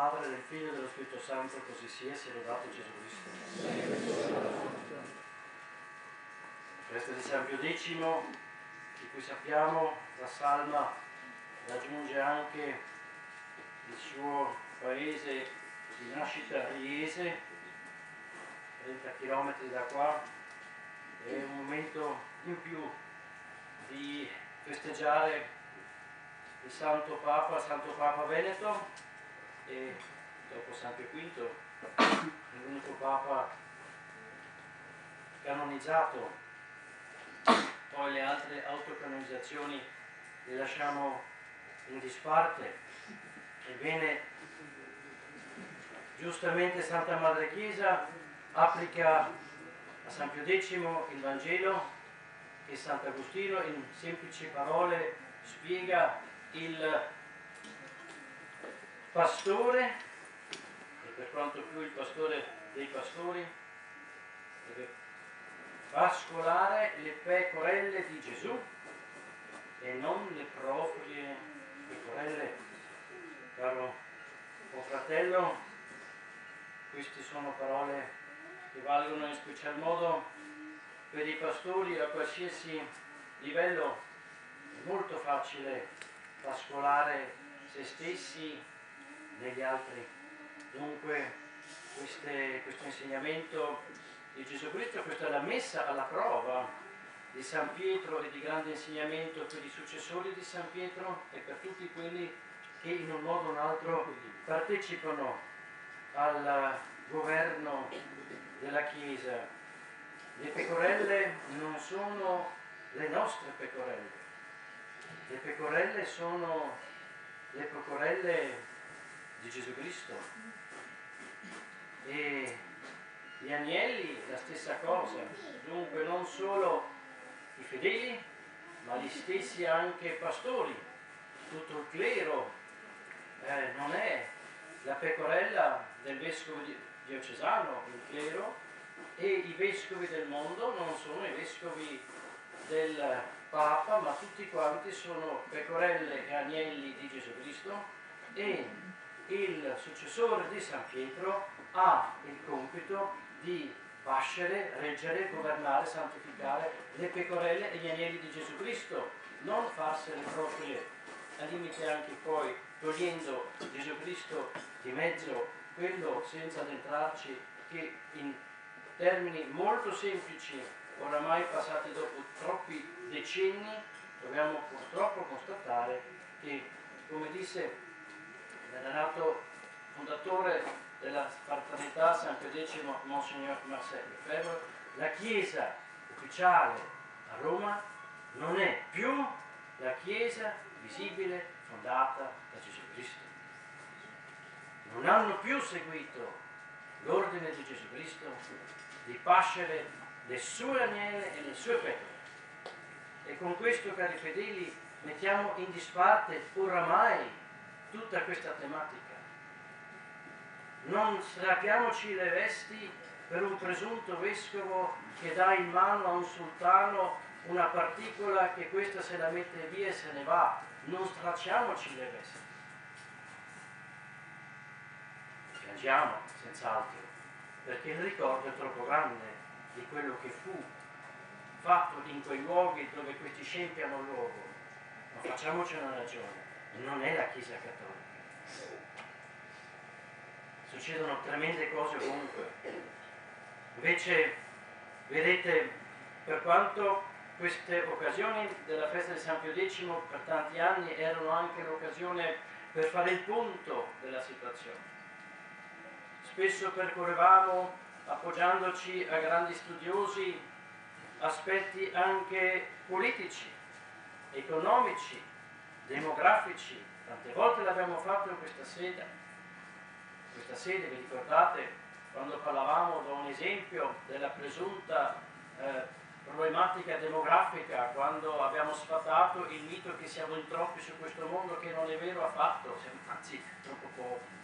Padre, del Figlio e dello Spirito Santo, così sia, sia lodato Gesù Cristo. Festa di San Pio X, di cui sappiamo la salma raggiunge anche il suo paese di nascita Riese, 30 km da qua, è un momento in più di festeggiare il Santo Papa, Santo Papa Veneto e dopo San Pio V, l'unico Papa canonizzato, poi le altre autocanonizzazioni le lasciamo in disparte. Ebbene, giustamente Santa Madre Chiesa applica a San Pio X il Vangelo che Sant'Agostino in semplici parole spiega il pastore, e per quanto più il pastore dei pastori, deve pascolare le pecorelle di Gesù e non le proprie pecorelle. Caro o fratello, queste sono parole che valgono in special modo per i pastori a qualsiasi livello. È molto facile pascolare se stessi negli altri. Dunque queste, questo insegnamento di Gesù Cristo, questa è la messa alla prova di San Pietro e di grande insegnamento per i successori di San Pietro e per tutti quelli che in un modo o un altro partecipano al governo della Chiesa. Le pecorelle non sono le nostre pecorelle, le pecorelle sono le pecorelle di Gesù Cristo. E gli agnelli la stessa cosa, dunque non solo i fedeli, ma gli stessi anche pastori, tutto il clero. Eh, non è la pecorella del vescovo diocesano, il clero, e i vescovi del mondo non sono i vescovi del Papa, ma tutti quanti sono pecorelle e agnelli di Gesù Cristo e il successore di San Pietro ha il compito di pascere, reggere, governare, santificare le pecorelle e gli agnelli di Gesù Cristo, non farsene proprie, al limite anche poi togliendo Gesù Cristo di mezzo, quello senza addentrarci che in termini molto semplici oramai passati dopo troppi decenni, dobbiamo purtroppo constatare che, come disse il renato fondatore della fraternità San Pio X, Monsignor Marcel Lefebvre, la Chiesa ufficiale a Roma non è più la Chiesa visibile fondata da Gesù Cristo. Non hanno più seguito l'ordine di Gesù Cristo di pascere le sue agnelle e le sue pecore. E con questo, cari fedeli, mettiamo in disparte oramai tutta questa tematica. Non strappiamoci le vesti per un presunto vescovo che dà in mano a un sultano una particola che questa se la mette via e se ne va. Non stracciamoci le vesti. Piangiamo, senz'altro, perché il ricordo è troppo grande di quello che fu fatto in quei luoghi dove questi scempi hanno luogo. Ma facciamoci una ragione, non è la Chiesa Cattolica. Succedono tremende cose ovunque. Invece, vedete, per quanto queste occasioni della festa di San Pio X per tanti anni erano anche l'occasione per fare il punto della situazione. Spesso percorrevamo appoggiandoci a grandi studiosi, aspetti anche politici, economici, demografici. Tante volte l'abbiamo fatto in questa sede. In questa sede, vi ricordate, quando parlavamo da un esempio della presunta eh, problematica demografica, quando abbiamo sfatato il mito che siamo in troppi su questo mondo, che non è vero affatto, siamo anzi troppo pochi.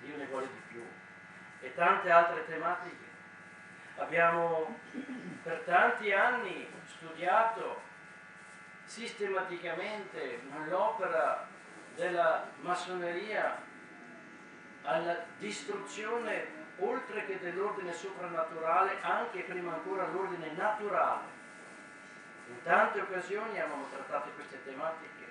Dio ne vuole di più e tante altre tematiche. Abbiamo per tanti anni studiato sistematicamente l'opera della massoneria alla distruzione oltre che dell'ordine soprannaturale, anche prima ancora l'ordine naturale. In tante occasioni abbiamo trattato queste tematiche.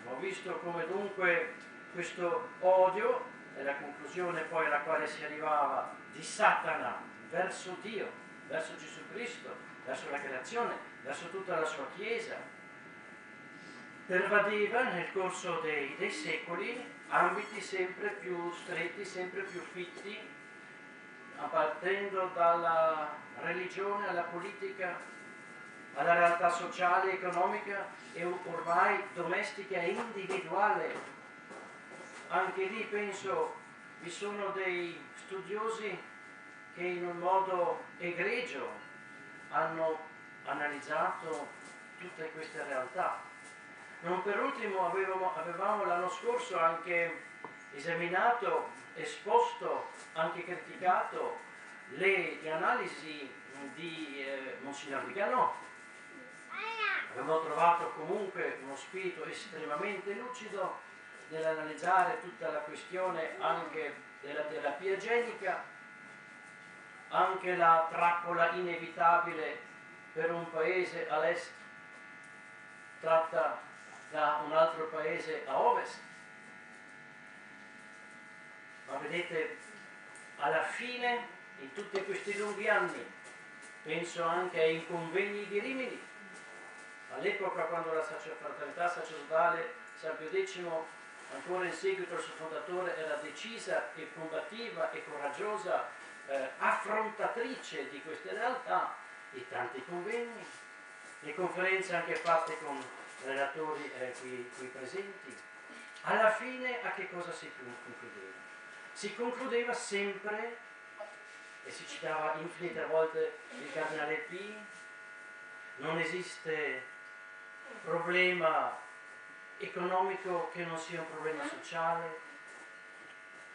Abbiamo visto come dunque questo odio, è la conclusione poi alla quale si arrivava, di Satana verso Dio, verso Gesù Cristo, verso la creazione, verso tutta la sua Chiesa, pervadeva nel corso dei, dei secoli ambiti sempre più stretti, sempre più fitti, partendo dalla religione alla politica, alla realtà sociale, economica e ormai domestica e individuale. Anche lì penso vi sono dei studiosi che in un modo egregio hanno analizzato tutte queste realtà non per ultimo avevamo, avevamo l'anno scorso anche esaminato, esposto, anche criticato le, le analisi di eh, Monsignor Viganò. Abbiamo trovato comunque uno spirito estremamente lucido nell'analizzare tutta la questione anche della terapia genica, anche la trappola inevitabile per un paese all'est tratta da un altro paese a ovest. Ma vedete, alla fine, in tutti questi lunghi anni, penso anche ai convegni di Rimini, all'epoca quando la fraternità sacerdotale San Pio X, ancora in seguito al suo fondatore, era decisa e combattiva e coraggiosa eh, affrontatrice di queste realtà, e tanti convegni, le conferenze anche fatte con relatori eh, qui, qui, presenti, alla fine a che cosa si concludeva? Si concludeva sempre, e si citava infinite volte il cardinale P, non esiste problema economico che non sia un problema sociale,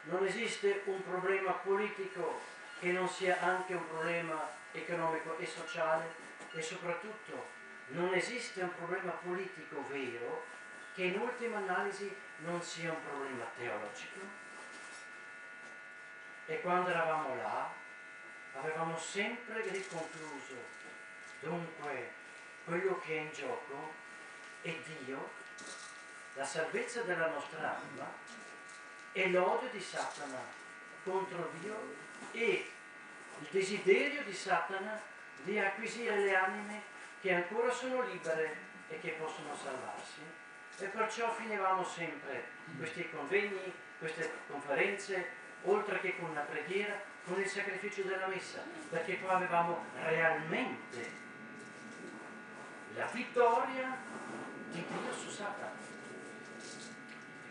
non esiste un problema politico che non sia anche un problema economico e sociale e soprattutto non esiste un problema politico vero che in ultima analisi non sia un problema teologico. E quando eravamo là avevamo sempre riconcluso, dunque quello che è in gioco è Dio, la salvezza della nostra anima e l'odio di Satana contro Dio e il desiderio di Satana di acquisire le anime che ancora sono libere e che possono salvarsi. E perciò finivamo sempre questi convegni, queste conferenze, oltre che con la preghiera, con il sacrificio della messa, perché qua avevamo realmente la vittoria di Dio su Satana.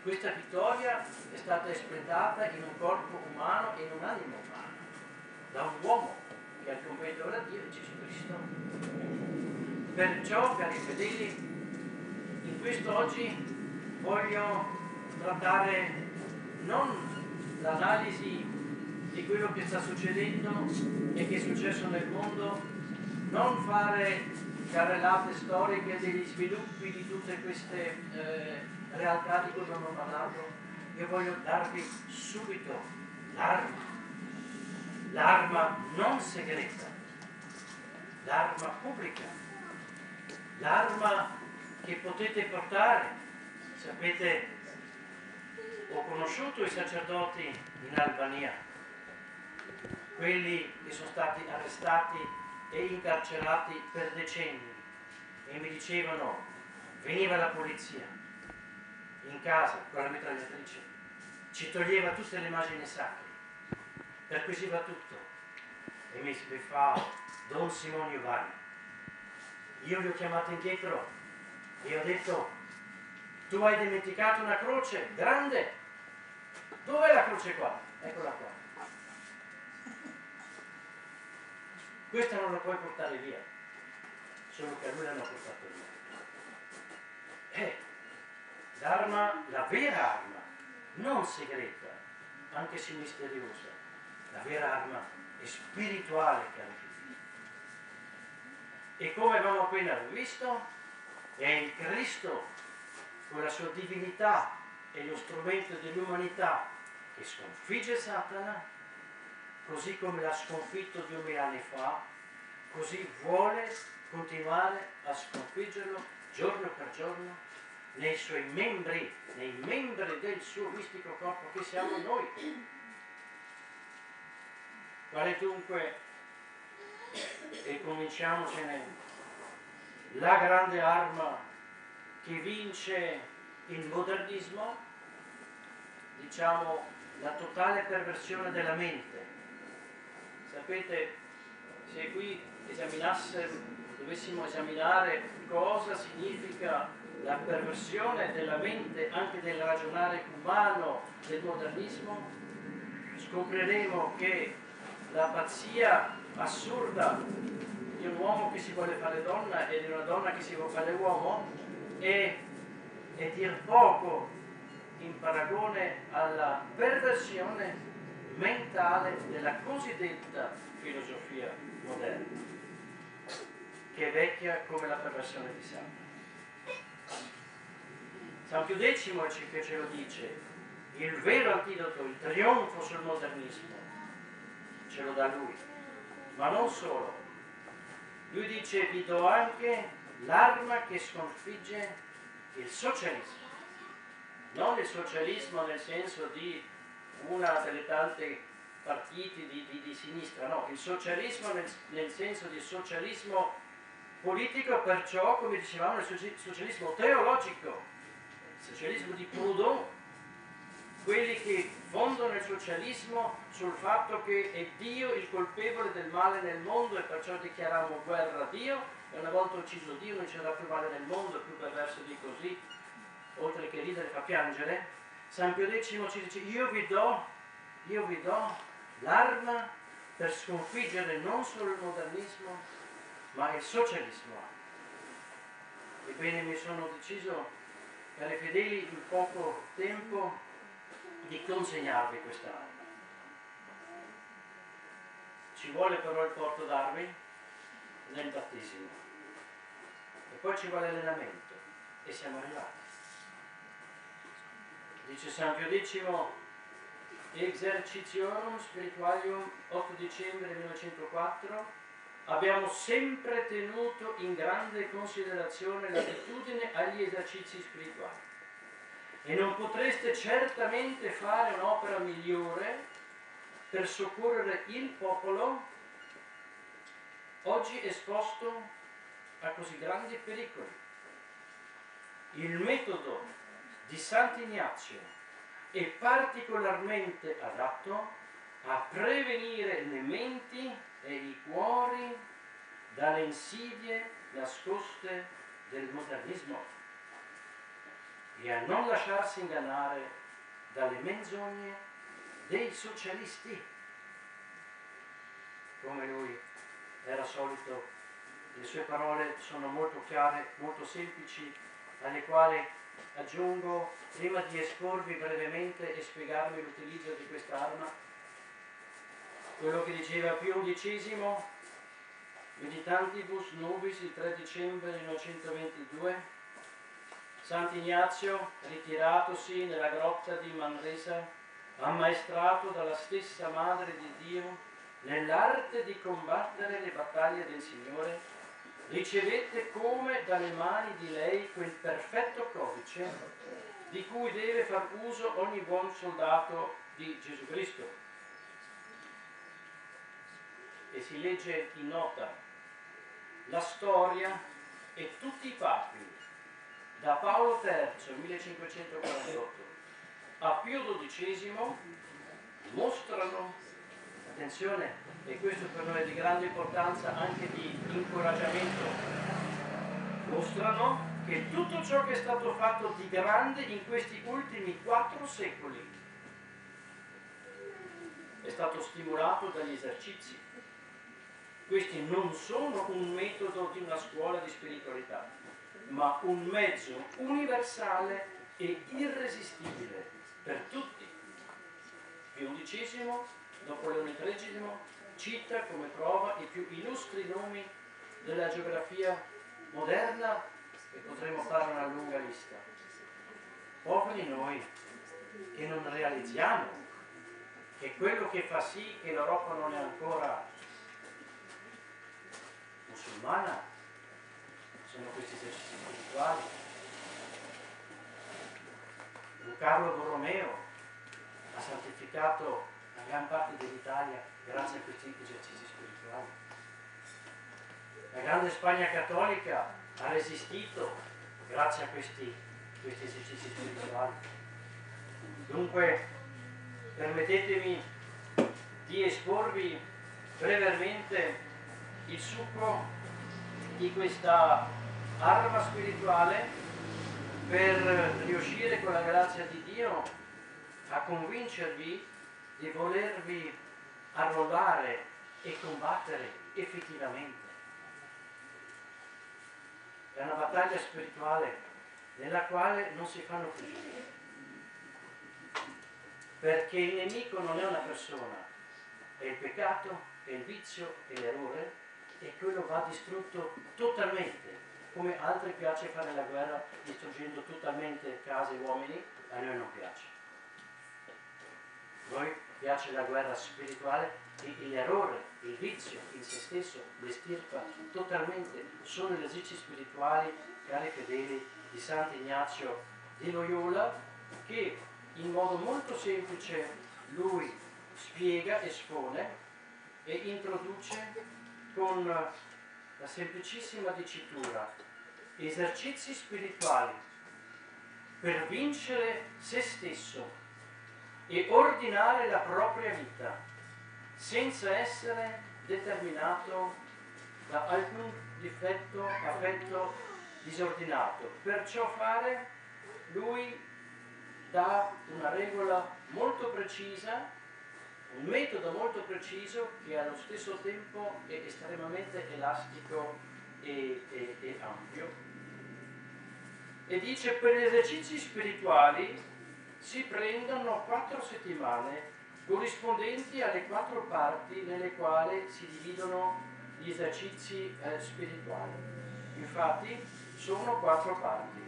Questa vittoria è stata espletata in un corpo umano e in un'anima umana, da un uomo che al convento ora Dio è Gesù Cristo. Perciò, cari fedeli, in questo oggi voglio trattare non l'analisi di quello che sta succedendo e che è successo nel mondo, non fare carrellate storiche degli sviluppi di tutte queste eh, realtà di cui abbiamo parlato, io voglio darvi subito l'arma, l'arma non segreta, l'arma pubblica. L'arma che potete portare. Sapete, ho conosciuto i sacerdoti in Albania, quelli che sono stati arrestati e incarcerati per decenni. E mi dicevano, veniva la polizia. In casa con la mitragliatrice, ci toglieva tutte le immagini sacre, perquisiva tutto. E mi fa Don Simone Giovanni. Io li ho chiamati indietro e ho detto, tu hai dimenticato una croce grande, dov'è la croce qua? Eccola qua. Questa non la puoi portare via, solo che a lui l'hanno portato via. Eh, l'arma, la vera arma, non segreta, anche se misteriosa, la vera arma è spirituale, cari e come abbiamo appena visto, è il Cristo con la sua divinità e lo strumento dell'umanità che sconfigge Satana, così come l'ha sconfitto duemila anni fa, così vuole continuare a sconfiggerlo giorno per giorno nei suoi membri, nei membri del suo mistico corpo che siamo noi. Qual è dunque, e cominciamocene, la grande arma che vince il modernismo, diciamo la totale perversione della mente. Sapete, se qui dovessimo esaminare cosa significa la perversione della mente, anche del ragionare umano del modernismo, scopriremo che la pazzia assurda di un uomo che si vuole fare donna e di una donna che si vuole fare uomo è, è dir poco in paragone alla perversione mentale della cosiddetta filosofia moderna, che è vecchia come la perversione di Satana. San Pio X ce lo dice, il vero antidoto, il trionfo sul modernismo, ce lo dà lui, ma non solo. Lui dice vi do anche l'arma che sconfigge il socialismo, non il socialismo nel senso di una delle tante partiti di, di, di sinistra, no, il socialismo nel, nel senso di socialismo politico, perciò come dicevamo il socialismo teologico, socialismo di Proudhon, quelli che fondano il socialismo sul fatto che è Dio il colpevole del male nel mondo e perciò dichiariamo guerra a Dio e una volta ucciso Dio non c'era più male nel mondo, più perverso di così, oltre che ridere fa piangere. San Pio X ci dice io vi do, io vi do l'arma per sconfiggere non solo il modernismo ma il socialismo. Ebbene mi sono deciso cari fedeli, in poco tempo di consegnarvi questa arma. Ci vuole però il porto d'armi nel battesimo e poi ci vuole allenamento e siamo arrivati. Dice San Pio X, Exercitiorum Spiritualium 8 dicembre 1904 abbiamo sempre tenuto in grande considerazione l'attitudine agli esercizi spirituali e non potreste certamente fare un'opera migliore per soccorrere il popolo oggi esposto a così grandi pericoli. Il metodo di Sant'Ignazio è particolarmente adatto a prevenire le menti e i cuori dalle insidie nascoste del modernismo e a non lasciarsi ingannare dalle menzogne dei socialisti. Come lui era solito, le sue parole sono molto chiare, molto semplici, alle quali aggiungo, prima di esporvi brevemente e spiegarvi l'utilizzo di quest'arma, quello che diceva Pio XI, Meditantibus Nubis il 3 dicembre 1922, Sant'Ignazio, ritiratosi nella grotta di Manresa, ammaestrato dalla stessa Madre di Dio nell'arte di combattere le battaglie del Signore, ricevette come dalle mani di lei quel perfetto codice di cui deve far uso ogni buon soldato di Gesù Cristo. E si legge in nota la storia e tutti i papi, da Paolo III 1548 a Pio XII, mostrano, attenzione, e questo per noi è di grande importanza anche di incoraggiamento, mostrano che tutto ciò che è stato fatto di grande in questi ultimi quattro secoli è stato stimolato dagli esercizi questi non sono un metodo di una scuola di spiritualità, ma un mezzo universale e irresistibile per tutti. Pio XI, Napoleone XIII, cita come prova i più illustri nomi della geografia moderna e potremmo fare una lunga lista. Di noi che non realizziamo E quello che fa sì che l'Europa non è ancora musulmana sono questi esercizi spirituali. Don Carlo Borromeo ha santificato la gran parte dell'Italia grazie a questi esercizi spirituali. La grande Spagna cattolica ha resistito grazie a questi, questi esercizi spirituali. Dunque, permettetemi di esporvi brevemente il succo di questa arma spirituale per riuscire con la grazia di Dio a convincervi di volervi arruolare e combattere effettivamente. È una battaglia spirituale nella quale non si fanno prigionieri. Perché il nemico non è una persona, è il peccato, è il vizio, è l'errore e quello va distrutto totalmente. Come altri piace fare la guerra distruggendo totalmente case e uomini, a noi non piace. Noi piace la guerra spirituale l'errore, il vizio in se stesso l'estirpa totalmente. Sono gli esercizi spirituali, cari fedeli, di Sant'Ignazio di Loyola che in modo molto semplice lui spiega, espone e introduce con la semplicissima dicitura esercizi spirituali per vincere se stesso e ordinare la propria vita senza essere determinato da alcun difetto, affetto disordinato. Perciò fare lui dà una regola molto precisa, un metodo molto preciso che allo stesso tempo è estremamente elastico e, e, e ampio. E dice per gli esercizi spirituali si prendono quattro settimane corrispondenti alle quattro parti nelle quali si dividono gli esercizi eh, spirituali. Infatti sono quattro parti.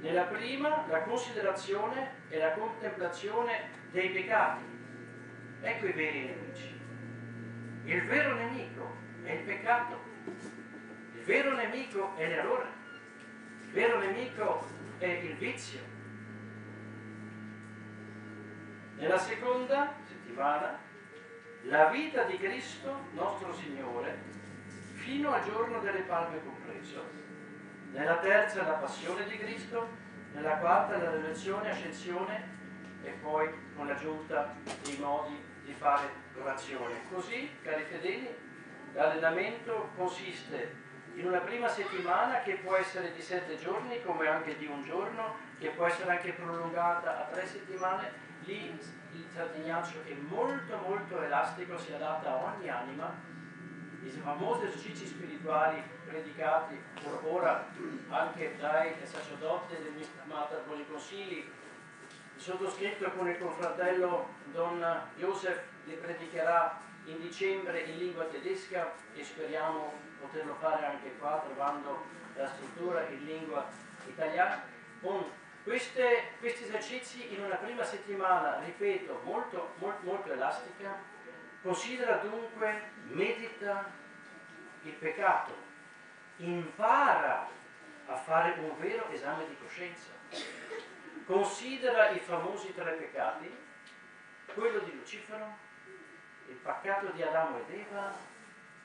Nella prima la considerazione e la contemplazione dei peccati. Ecco i veri nemici. Il vero nemico è il peccato. Il vero nemico è l'errore. Il vero nemico è il vizio. Nella seconda settimana la vita di Cristo, nostro Signore, fino al giorno delle palme compreso. Nella terza la passione di Cristo, nella quarta la redenzione, ascensione e poi con l'aggiunta dei modi di fare orazione. Così, cari fedeli, l'allenamento consiste in una prima settimana che può essere di sette giorni come anche di un giorno, che può essere anche prolungata a tre settimane, lì il Sant'Ignazio è molto molto elastico, si adatta a ogni anima, i famosi esercizi spirituali predicati ora anche dai sacerdoti dell'Inmata con i consigli, il sottoscritto con il confratello Don Joseph li predicherà in dicembre in lingua tedesca e speriamo poterlo fare anche qua trovando la struttura in lingua italiana. Con queste, questi esercizi in una prima settimana, ripeto, molto, molto, molto elastica, considera dunque, medita il peccato, impara a fare un vero esame di coscienza, considera i famosi tre peccati, quello di Lucifero, il peccato di Adamo ed Eva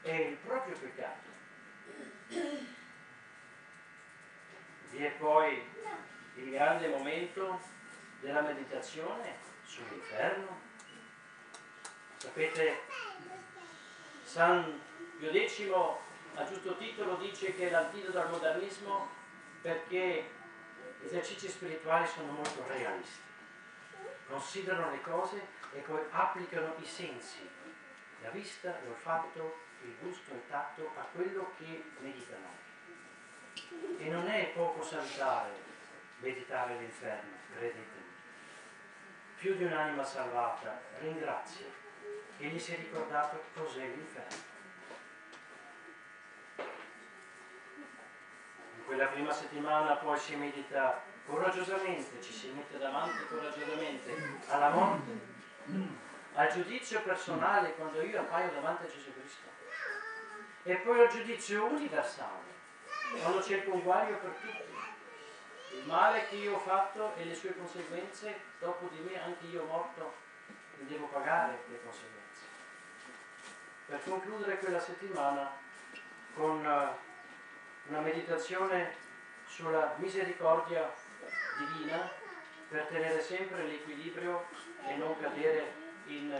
e il proprio peccato. Vi è poi il grande momento della meditazione sull'inferno. Sapete, San Pio X a giusto titolo dice che è l'antidoto al modernismo perché gli esercizi spirituali sono molto realisti, considerano le cose e poi applicano i sensi, la vista, l'olfatto, il gusto, il tatto a quello che meditano. E non è poco salutare meditare l'inferno, credetemi. Più di un'anima salvata ringrazia che gli si è ricordato cos'è l'inferno. In quella prima settimana poi si medita coraggiosamente, ci si mette davanti coraggiosamente alla morte al giudizio personale quando io appaio davanti a Gesù Cristo e poi al giudizio universale quando c'è il conguaglio per tutti. Il male che io ho fatto e le sue conseguenze, dopo di me anche io morto ne devo pagare le conseguenze. Per concludere quella settimana con eh, una meditazione sulla misericordia divina per tenere sempre l'equilibrio e non cadere in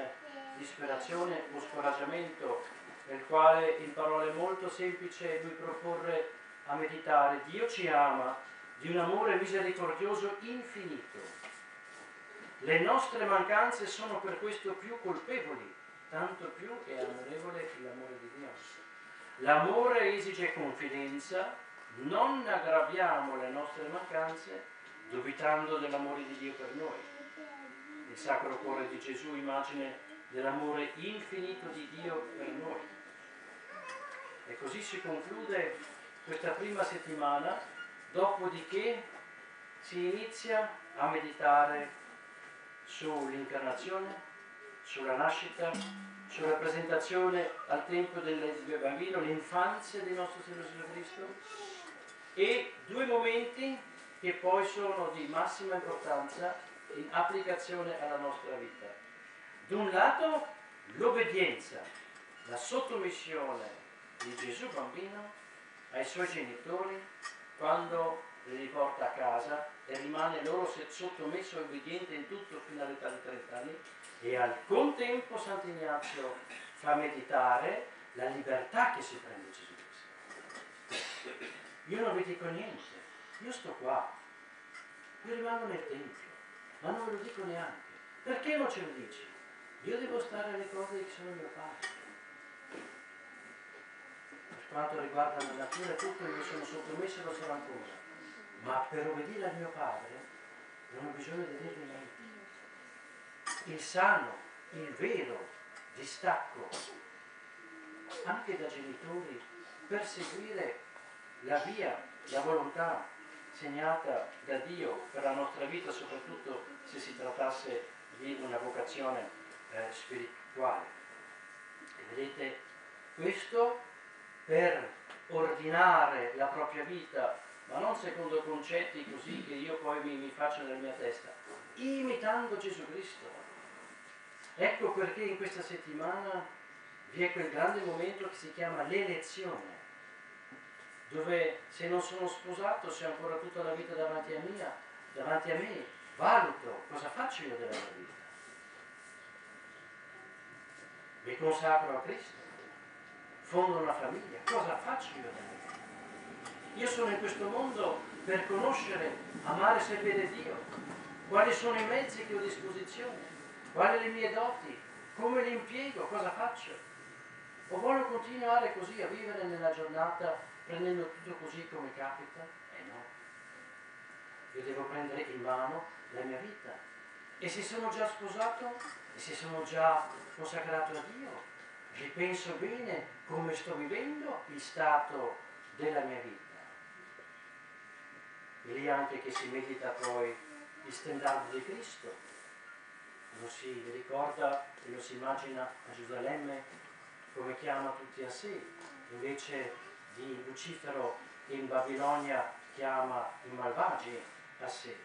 disperazione o scoraggiamento, nel quale in parole molto semplici lui proporre a meditare Dio ci ama di un amore misericordioso infinito. Le nostre mancanze sono per questo più colpevoli, tanto più è amorevole l'amore di Dio. L'amore esige confidenza, non aggraviamo le nostre mancanze dubitando dell'amore di Dio per noi. Il Sacro Cuore di Gesù immagine dell'amore infinito di Dio per noi. E così si conclude questa prima settimana, dopodiché si inizia a meditare sull'incarnazione, sulla nascita, sulla presentazione al Tempio del bambino, l'infanzia del nostro Signore Gesù Cristo e due momenti che poi sono di massima importanza in applicazione alla nostra vita. Da un lato l'obbedienza, la sottomissione di Gesù bambino ai suoi genitori quando li riporta a casa e rimane loro sottomesso e obbediente in tutto fino all'età di 30 anni e al contempo Sant'Ignazio fa meditare la libertà che si prende Gesù Cristo. Io non vi dico niente, io sto qua, io rimango nel Tempio, ma non ve lo dico neanche. Perché non ce lo dici? Io devo stare alle cose che sono mio padre. Quanto riguarda la natura e tutto, io sono sottomesso e lo sarò ancora. Ma per obbedire al mio padre non ho bisogno di dirvi niente. Il sano, il vero distacco anche da genitori per seguire la via, la volontà segnata da Dio per la nostra vita, soprattutto se si trattasse di una vocazione eh, spirituale. E vedete, questo per ordinare la propria vita, ma non secondo concetti così che io poi mi, mi faccio nella mia testa, imitando Gesù Cristo. Ecco perché in questa settimana vi è quel grande momento che si chiama l'elezione dove se non sono sposato, se ancora tutta la vita davanti a, mia, davanti a me, valuto cosa faccio io della mia vita. Mi consacro a Cristo, fondo una famiglia, cosa faccio io mia vita? Io sono in questo mondo per conoscere, amare e servire Dio. Quali sono i mezzi che ho a disposizione? Quali le mie doti? Come li impiego? Cosa faccio? O voglio continuare così a vivere nella giornata prendendo tutto così come capita? Eh no. Io devo prendere in mano la mia vita. E se sono già sposato, e se sono già consacrato a Dio, ripenso bene come sto vivendo il stato della mia vita. E lì anche che si medita poi il stendardo di Cristo, lo si ricorda e lo si immagina a Gerusalemme come chiama tutti a sé, invece di Lucifero che in Babilonia chiama i malvagi a sé.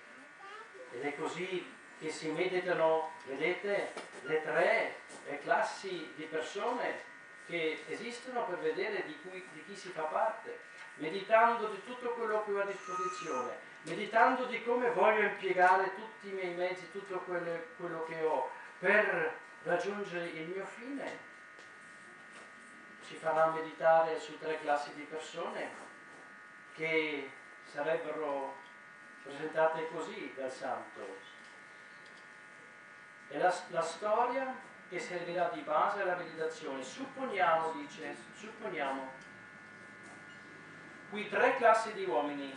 Ed è così che si meditano, vedete, le tre classi di persone che esistono per vedere di, cui, di chi si fa parte, meditando di tutto quello che ho a disposizione, meditando di come voglio impiegare tutti i miei mezzi, tutto quello, quello che ho per raggiungere il mio fine ci farà meditare su tre classi di persone che sarebbero presentate così dal santo. È la, la storia che servirà di base alla meditazione. Supponiamo, dice, supponiamo, qui tre classi di uomini,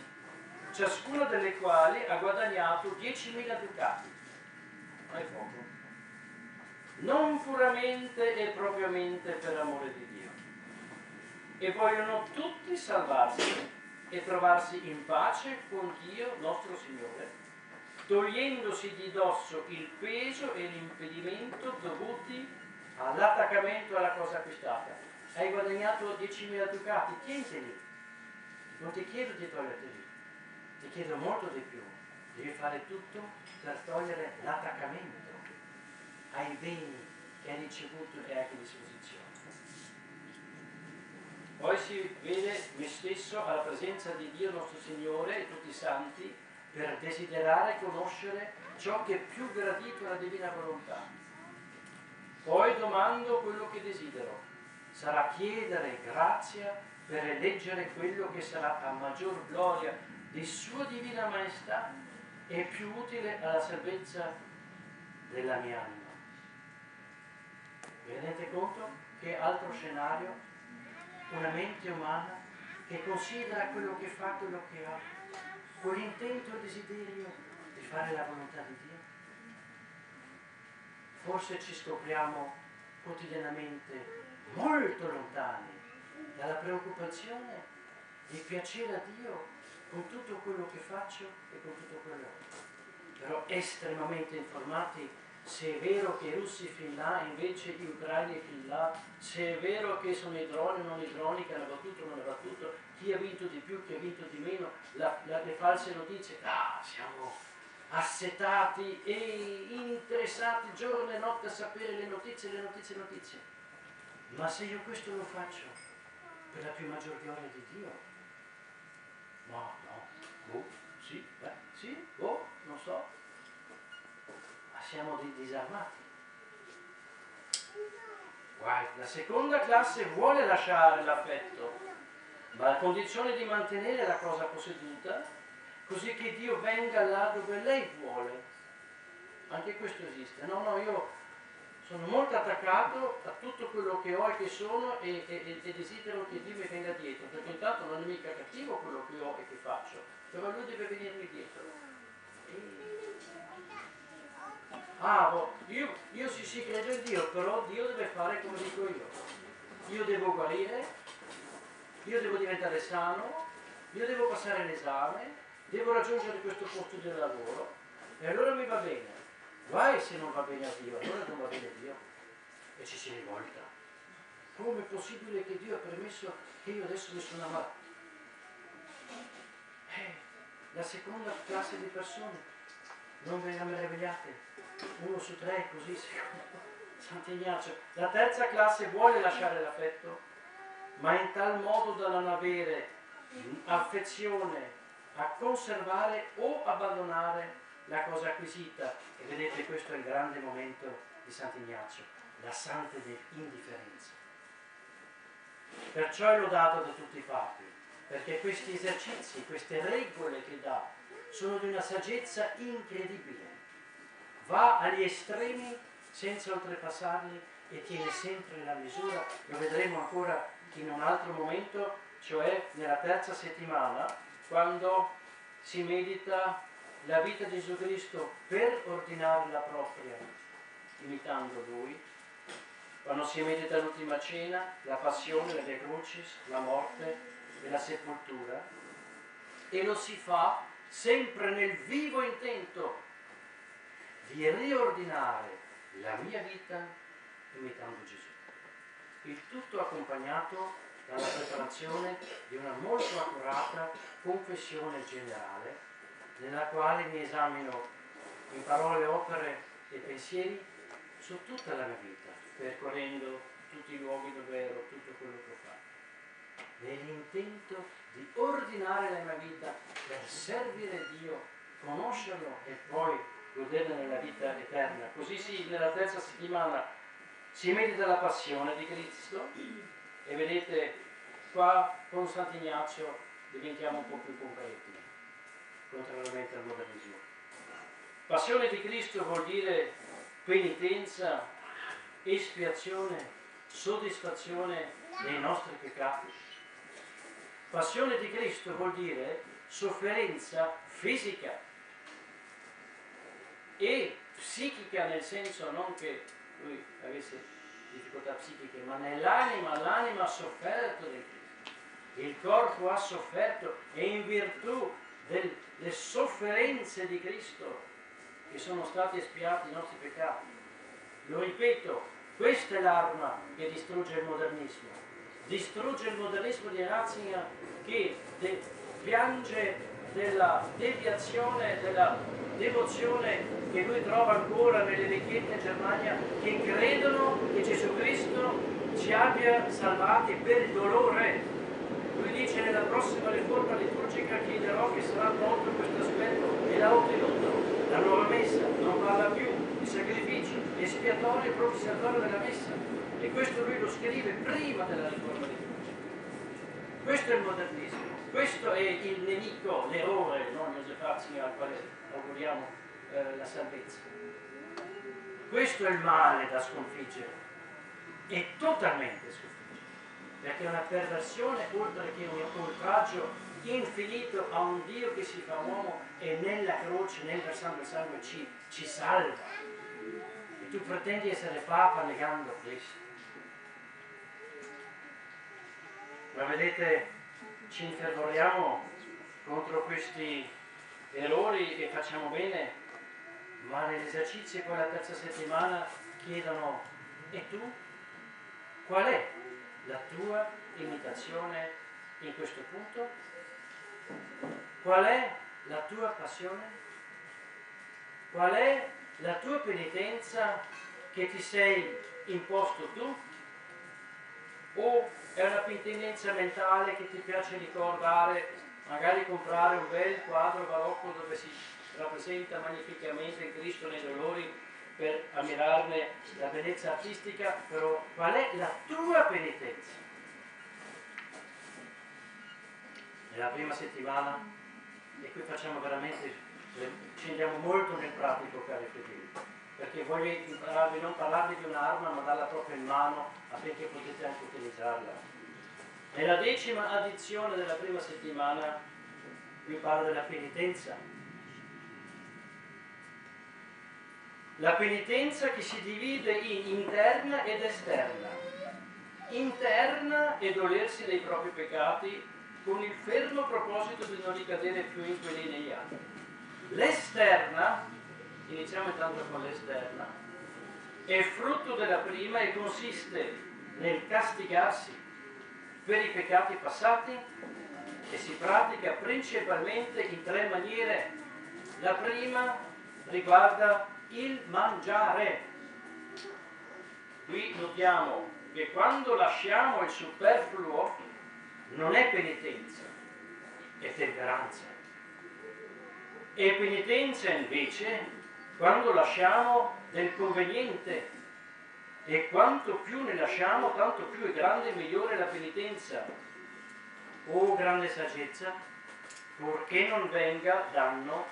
ciascuna delle quali ha guadagnato 10.000 ducati. Non è poco. Non puramente e propriamente per amore di Dio e vogliono tutti salvarsi e trovarsi in pace con Dio nostro Signore. Togliendosi di dosso il peso e l'impedimento dovuti all'attaccamento alla cosa acquistata. Hai guadagnato 10.000 ducati, tienteli. Non ti chiedo di toglierteli, ti chiedo molto di più. Devi fare tutto per togliere l'attaccamento ai beni che hai ricevuto e hai a disposizione. Poi si vede me stesso alla presenza di Dio nostro Signore e tutti i santi per desiderare conoscere ciò che è più gradito alla divina volontà. Poi domando quello che desidero. Sarà chiedere grazia per eleggere quello che sarà a maggior gloria di Sua Divina Maestà e più utile alla salvezza della mia anima. Vi rendete conto che altro scenario? Una mente umana che considera quello che fa, quello che ha, con l'intento e desiderio di fare la volontà di Dio? Forse ci scopriamo quotidianamente molto lontani dalla preoccupazione di piacere a Dio con tutto quello che faccio e con tutto quello che però estremamente informati se è vero che russi fin là, invece gli ucraini fin là, se è vero che sono i droni o non i droni, che hanno battuto o non hanno battuto, chi ha vinto di più, chi ha vinto di meno, la, la, le false notizie, ah, siamo assetati e interessati giorno e notte a sapere le notizie, le notizie, le notizie. Ma se io questo lo faccio per la più maggior gloria di Dio, no, no, boh, sì, beh, sì, boh, non so, siamo disarmati. La seconda classe vuole lasciare l'affetto, ma a condizione di mantenere la cosa posseduta, così che Dio venga là dove lei vuole. Anche questo esiste. No, no, io sono molto attaccato a tutto quello che ho e che sono e, e, e desidero che Dio mi venga dietro, perché intanto non è mica cattivo quello che ho e che faccio, però lui deve venirmi dietro. E ah, io, io sì sì credo in Dio, però Dio deve fare come dico io. Io devo guarire, io devo diventare sano, io devo passare l'esame, devo raggiungere questo posto di lavoro e allora mi va bene. Guai se non va bene a Dio, allora non va bene a Dio e ci si rivolta. Come è possibile che Dio ha permesso che io adesso mi sono amato? Eh, la seconda classe di persone non ve ne meravigliate uno su tre così secondo Sant'Ignazio. La terza classe vuole lasciare l'affetto, ma in tal modo da non avere affezione a conservare o abbandonare la cosa acquisita. E vedete, questo è il grande momento di Sant'Ignazio, la santa indifferenza. Perciò è lodato da tutti i papi, perché questi esercizi, queste regole che dà, sono di una saggezza incredibile va agli estremi senza oltrepassarli e tiene sempre la misura, lo vedremo ancora in un altro momento, cioè nella terza settimana, quando si medita la vita di Gesù Cristo per ordinare la propria, imitando Lui, quando si medita l'ultima cena, la passione, Via Crucis, la morte e la sepoltura, e lo si fa sempre nel vivo intento di riordinare la mia vita imitando Gesù. Il tutto accompagnato dalla preparazione di una molto accurata confessione generale nella quale mi esamino in parole, opere e pensieri su tutta la mia vita, percorrendo tutti i luoghi dove ero, tutto quello che ho fatto, nell'intento di ordinare la mia vita per servire Dio, conoscerlo e poi godere nella vita eterna. Così sì, nella terza settimana si medita la passione di Cristo e vedete qua con Sant'Ignazio diventiamo un po' più concreti, contrariamente al modernismo. Passione di Cristo vuol dire penitenza, espiazione, soddisfazione dei nostri peccati. Passione di Cristo vuol dire sofferenza fisica, e psichica nel senso non che lui avesse difficoltà psichiche, ma nell'anima, l'anima ha sofferto del Cristo, il corpo ha sofferto e in virtù delle sofferenze di Cristo che sono stati espiati i nostri peccati. Lo ripeto, questa è l'arma che distrugge il modernismo. Distrugge il modernismo di Ratzinger che piange della deviazione, della devozione che lui trova ancora nelle vecchiette in Germania, che credono che Gesù Cristo ci abbia salvati per il dolore. Lui dice nella prossima riforma liturgica chiederò che sarà tolto questo aspetto e l'ha ottenuto. La nuova messa non parla più di sacrifici, espiatorio e propiciatorio della messa. E questo lui lo scrive prima della riforma liturgica. Questo è il modernismo, questo è il nemico, l'errore, non Joseph Ratzinger al quale auguriamo eh, la salvezza. Questo è il male da sconfiggere, è totalmente sconfiggere, perché è una perversione oltre che un oltraggio infinito a un Dio che si fa uomo e nella croce, nel versante del sangue ci, ci salva. E tu pretendi essere Papa negando questo. Ma vedete, ci infervoriamo contro questi errori e facciamo bene, ma nell'esercizio poi la terza settimana chiedono, e tu? Qual è la tua imitazione in questo punto? Qual è la tua passione? Qual è la tua penitenza che ti sei imposto tu? O è una penitenza mentale che ti piace ricordare, magari comprare un bel quadro barocco dove si rappresenta magnificamente Cristo nei dolori per ammirarne la bellezza artistica, però qual è la tua penitenza? Nella prima settimana, e qui facciamo veramente, scendiamo molto nel pratico, cari fedeli, perché voglio impararvi, non parlarvi di un'arma, ma darla proprio in mano affinché potete anche utilizzarla. Nella decima addizione della prima settimana vi parlo della penitenza. La penitenza che si divide in interna ed esterna. Interna è dolersi dei propri peccati con il fermo proposito di non ricadere più in quelli degli altri. L'esterna, iniziamo intanto con l'esterna, è frutto della prima e consiste nel castigarsi per i peccati passati e si pratica principalmente in tre maniere. La prima riguarda il mangiare. Qui notiamo che quando lasciamo il superfluo non è penitenza, è temperanza. E penitenza invece quando lasciamo del conveniente e quanto più ne lasciamo, tanto più è grande e migliore la penitenza. Oh grande saggezza, purché non venga danno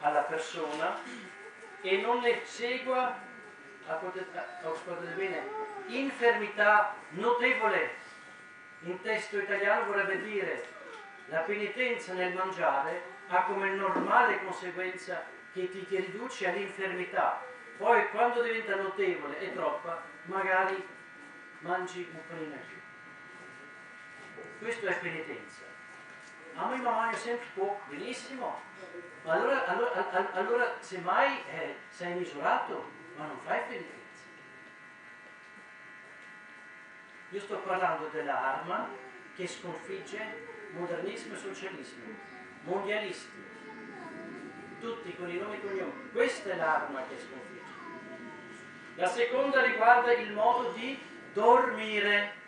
alla persona e non ne segua, ascoltate bene, infermità notevole. In testo italiano vorrebbe dire la penitenza nel mangiare ha come normale conseguenza che ti, ti riduce all'infermità. Poi quando diventa notevole e troppa, magari mangi un panino in più. Questo è penitenza. A me mangio sempre poco, benissimo. Ma allora, allora, allora semmai eh, sei misurato, ma non fai penitenza. Io sto parlando dell'arma che sconfigge modernismo e socialismo, mondialisti, tutti con i nomi e cognomi. Questa è l'arma che sconfigge. La seconda riguarda il modo di dormire.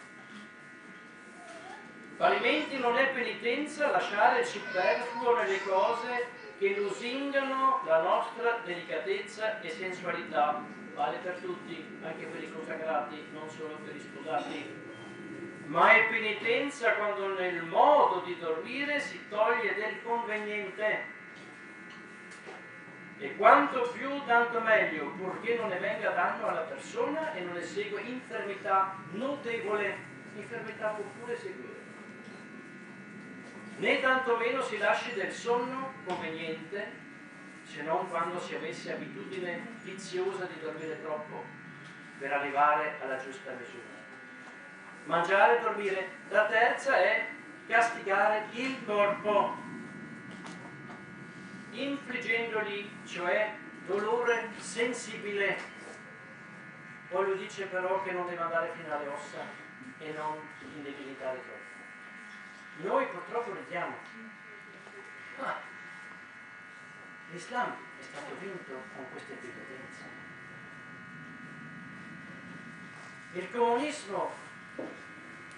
Parimenti non è penitenza lasciare il superfluo nelle cose che lusingano la nostra delicatezza e sensualità. Vale per tutti, anche per i consacrati, non solo per gli sposati. Ma è penitenza quando nel modo di dormire si toglie del conveniente. E quanto più, tanto meglio, purché non ne venga danno alla persona e non ne segua infermità notevole. Infermità può pure seguire né tantomeno si lasci del sonno conveniente, se non quando si avesse abitudine viziosa di dormire troppo per arrivare alla giusta misura. Mangiare e dormire. La terza è castigare il corpo, infliggendogli, cioè dolore sensibile. Poi lui dice però che non deve andare fino alle ossa e non indebilitare troppo. Noi purtroppo ridiamo. Ah, L'Islam è stato vinto con queste evidenze. Il comunismo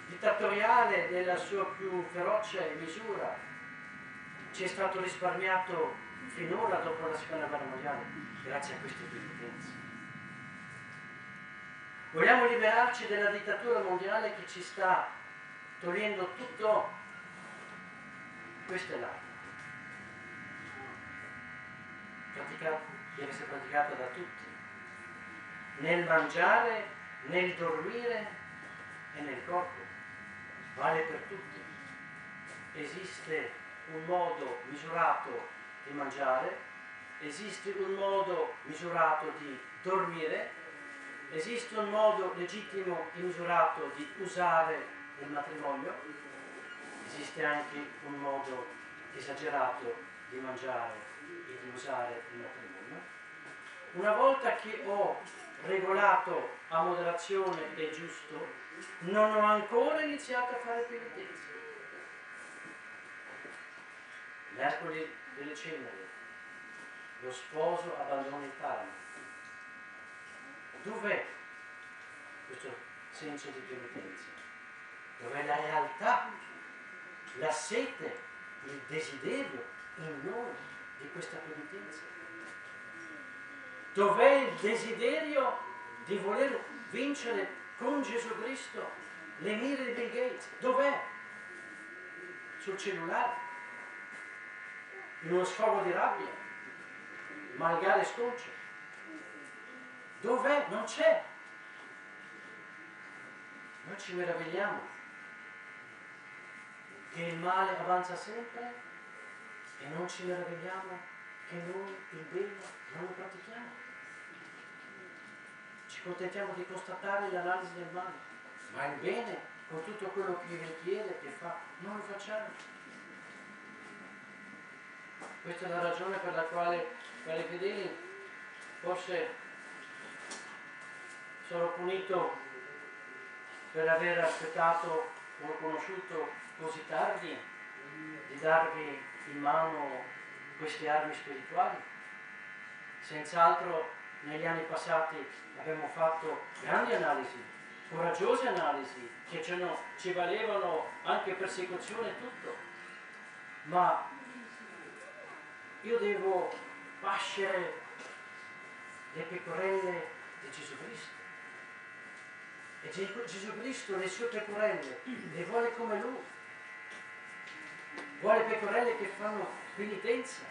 dittatoriale nella sua più feroce misura ci è stato risparmiato finora dopo la seconda guerra mondiale grazie a queste evidenze. Vogliamo liberarci dalla dittatura mondiale che ci sta togliendo tutto. Questa è l'arte. Praticata, deve essere praticata da tutti. Nel mangiare, nel dormire e nel corpo. Vale per tutti. Esiste un modo misurato di mangiare, esiste un modo misurato di dormire, esiste un modo legittimo e misurato di usare il matrimonio, esiste anche un modo esagerato di mangiare e di usare il matrimonio. Una volta che ho regolato a moderazione e giusto, non ho ancora iniziato a fare penitenza. Mercoledì delle ceneri, lo sposo abbandona il paramo. Dov'è questo senso di penitenza? Dov'è la realtà, la sete, il desiderio in noi di questa penitenza? Dov'è il desiderio di voler vincere con Gesù Cristo le mire di Bill Gates? Dov'è? Sul cellulare? In uno sfogo di rabbia, malgare sconcio. Dov'è? Non c'è. Noi ci meravigliamo che il male avanza sempre e non ci meravigliamo che noi il bene non lo pratichiamo. Ci contentiamo di constatare l'analisi del male, ma il bene, con tutto quello che richiede e fa, non lo facciamo. Questa è la ragione per la quale per i fedeli forse sono punito per aver aspettato o conosciuto così tardi di darvi in mano queste armi spirituali. Senz'altro negli anni passati abbiamo fatto grandi analisi, coraggiose analisi, che ci valevano anche persecuzione e tutto, ma io devo pascere le pecorelle di Gesù Cristo. E Gesù Cristo le sue pecorelle le vuole come lui. Vuole pecorelle che fanno penitenza,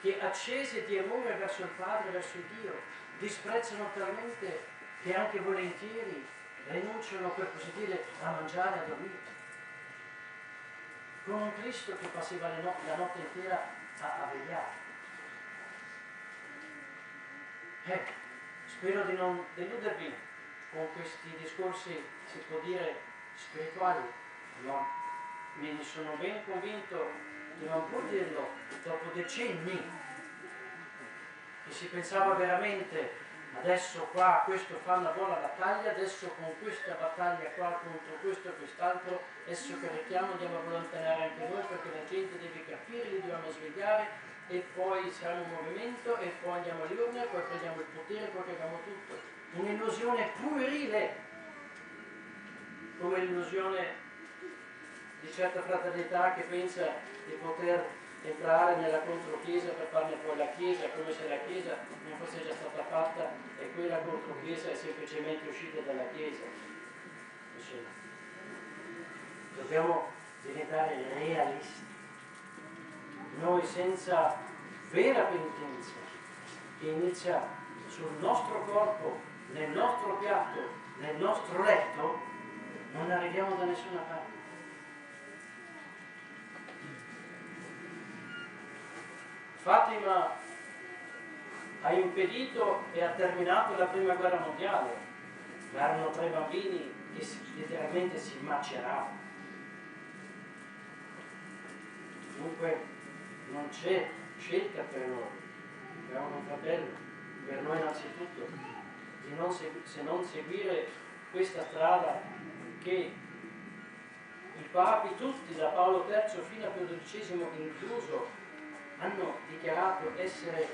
che accese di amore verso il Padre, verso Dio, disprezzano talmente che anche volentieri rinunciano, per così dire, a mangiare e a dormire. Con un Cristo che passava la notte intera a, a vegliare. Eh, spero di non deludervi con questi discorsi, si può dire, spirituali, ma me ne sono ben convinto di non può dirlo dopo decenni che si pensava veramente adesso qua questo fa una buona battaglia, adesso con questa battaglia qua contro questo e quest'altro, adesso carichiamo, andiamo a allontanare anche noi perché la gente deve capire, li dobbiamo svegliare e poi siamo un movimento e poi andiamo alle urne, poi prendiamo il potere, poi creiamo tutto. Un'illusione puerile, come l'illusione di certa fraternità che pensa di poter entrare nella controchiesa per farne poi la chiesa, come se la chiesa non fosse già stata fatta e quella controchiesa è semplicemente uscita dalla chiesa. Dobbiamo diventare realisti. Noi senza vera penitenza che inizia sul nostro corpo, nel nostro piatto, nel nostro letto, non arriviamo da nessuna parte. Fatima ha impedito e ha terminato la prima guerra mondiale, ma erano tre bambini che letteralmente si maceravano. Dunque non c'è scelta per noi, caro un fratello, per noi innanzitutto, di non se non seguire questa strada che i papi tutti, da Paolo III fino a Pio XII incluso, hanno dichiarato essere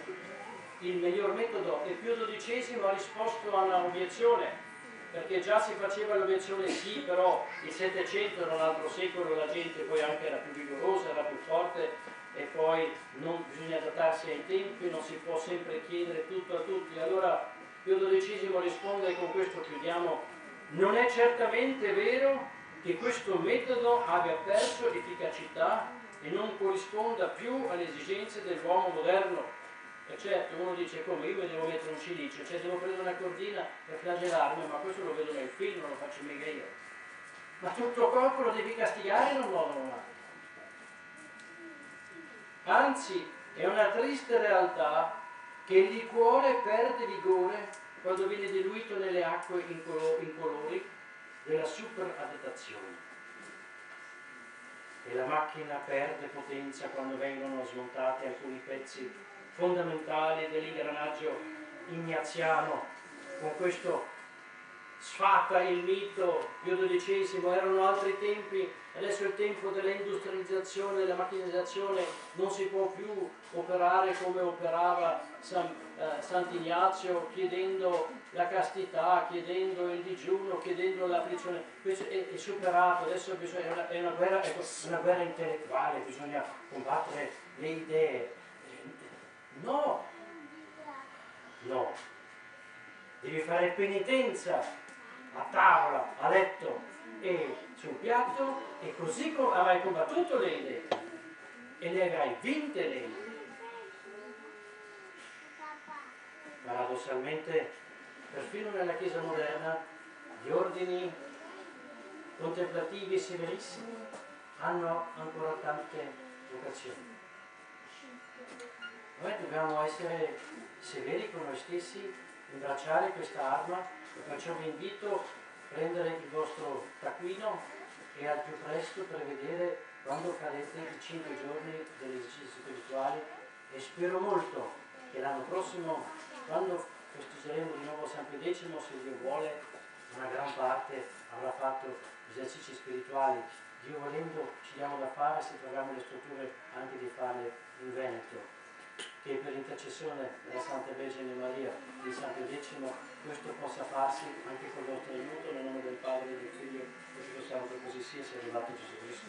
il miglior metodo e Pio XII ha risposto alla obiezione perché già si faceva l'obiezione sì, però il Settecento era un altro secolo, la gente poi anche era più vigorosa, era più forte e poi non bisogna adattarsi ai tempi, non si può sempre chiedere tutto a tutti. Allora Pio XII risponde e con questo chiudiamo, non è certamente vero che questo metodo abbia perso efficacità e non corrisponda più alle esigenze dell'uomo moderno e certo, uno dice come, io devo mettere un cilicio, cioè devo prendere una cordina per flagellarmi, ma questo lo vedo nel film, non lo faccio mica io. Ma tutto corpo lo devi castigare in un modo o un. Anzi, è una triste realtà che il liquore perde vigore quando viene diluito nelle acque incolori della superadattazione. E la macchina perde potenza quando vengono smontati alcuni pezzi fondamentali dell'ingranaggio ignaziano, con questo sfatta il mito Pio XII, erano altri tempi, adesso è il tempo dell'industrializzazione, della macchinizzazione, non si può più operare come operava San, eh, Sant'Ignazio chiedendo la castità, chiedendo il digiuno, chiedendo l'afflizione, questo è, è, superato, adesso bisogna, è, una, è, una guerra, è una guerra intellettuale, bisogna combattere le idee, No, no. Devi fare penitenza a tavola, a letto e sul piatto e così avrai combattuto le idee. E le avrai vinte le idee. Paradossalmente, perfino nella Chiesa moderna, gli ordini contemplativi severissimi hanno ancora tante vocazioni. Noi dobbiamo essere severi con noi stessi, imbracciare questa arma e perciò vi invito a prendere il vostro taccuino e al più presto prevedere quando cadete i cinque giorni degli esercizi spirituali e spero molto che l'anno prossimo, quando festeggeremo di nuovo San X, se Dio vuole, una gran parte avrà fatto esercizi spirituali. Dio volendo ci diamo da fare se troviamo le strutture anche di farle in Veneto che per intercessione della Santa Vergine Maria di San X questo possa farsi anche con il vostro aiuto nel nome del Padre, del Figlio e del Spirito Santo, così sia, sia arrivato Gesù Cristo.